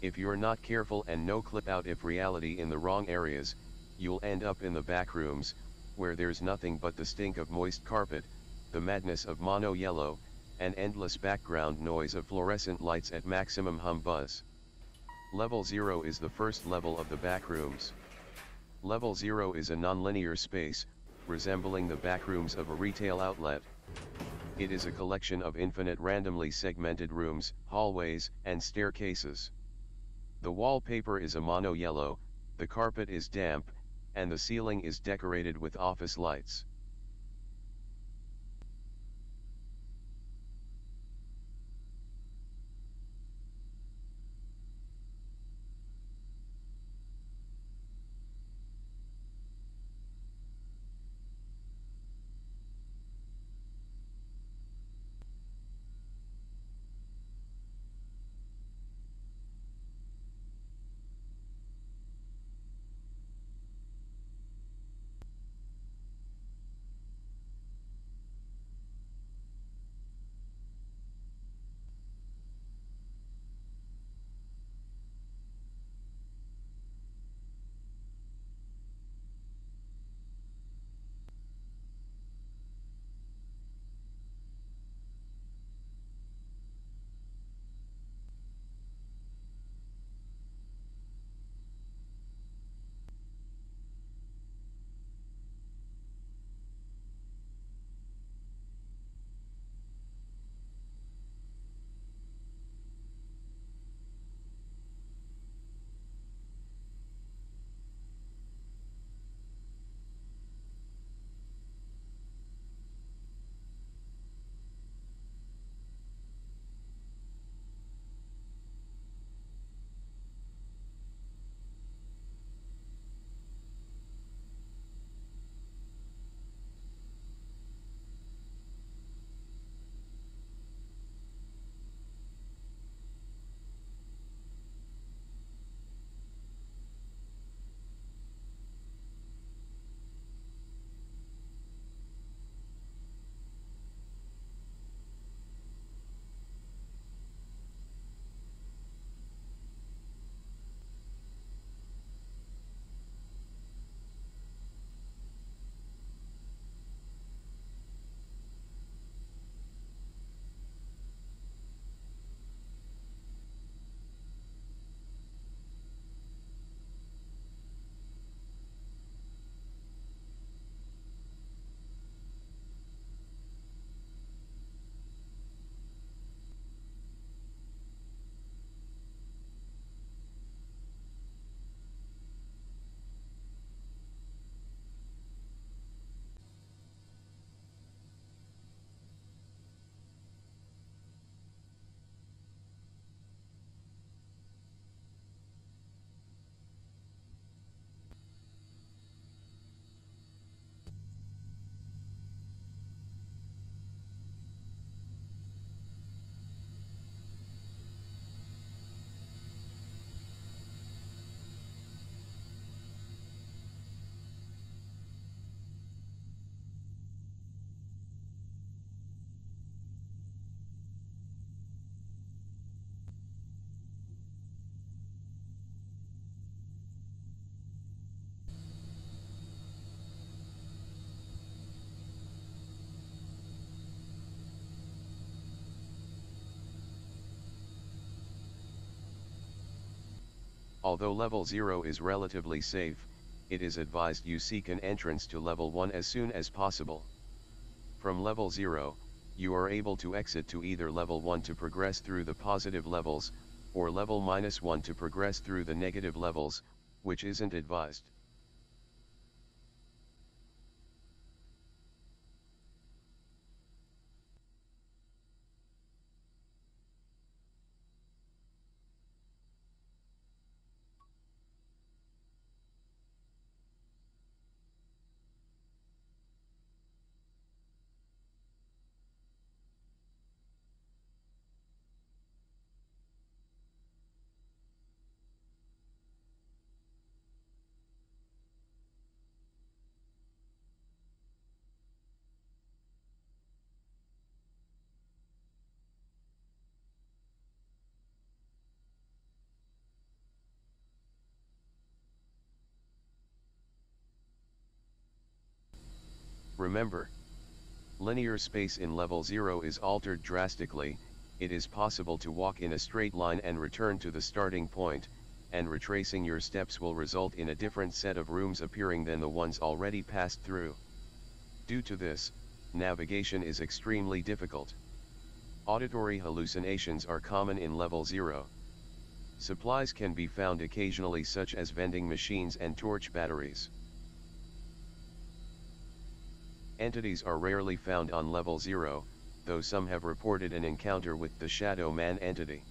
If you're not careful and no clip out if reality in the wrong areas, you'll end up in the back rooms, where there's nothing but the stink of moist carpet, the madness of mono yellow, and endless background noise of fluorescent lights at maximum hum buzz. Level 0 is the first level of the back rooms. Level 0 is a nonlinear space, resembling the back rooms of a retail outlet. It is a collection of infinite randomly segmented rooms, hallways, and staircases. The wallpaper is a mono yellow, the carpet is damp, and the ceiling is decorated with office lights. Although level 0 is relatively safe, it is advised you seek an entrance to level 1 as soon as possible. From level 0, you are able to exit to either level 1 to progress through the positive levels, or level minus 1 to progress through the negative levels, which isn't advised. Remember, linear space in level 0 is altered drastically, it is possible to walk in a straight line and return to the starting point, and retracing your steps will result in a different set of rooms appearing than the ones already passed through. Due to this, navigation is extremely difficult. Auditory hallucinations are common in level 0. Supplies can be found occasionally such as vending machines and torch batteries. Entities are rarely found on level 0, though some have reported an encounter with the Shadow Man entity.